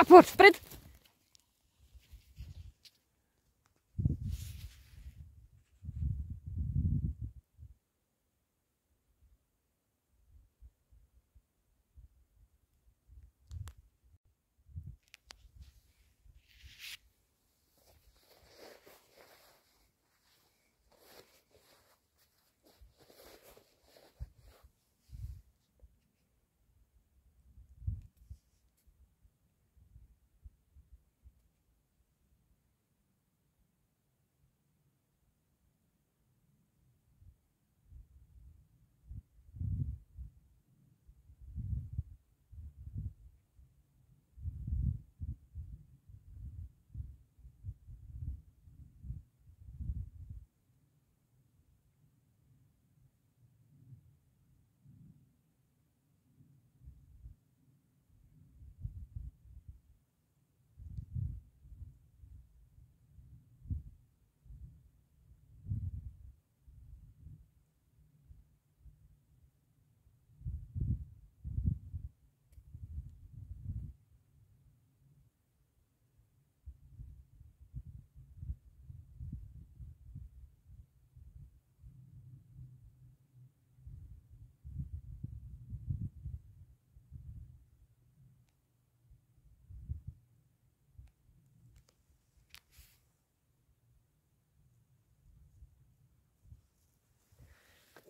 A pojď vpřed.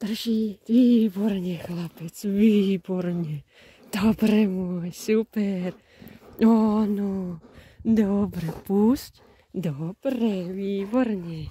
Drží, výborně chlapec, výborně. Dobré můj, super. Ano, dobré, pust. Dobré, výborně.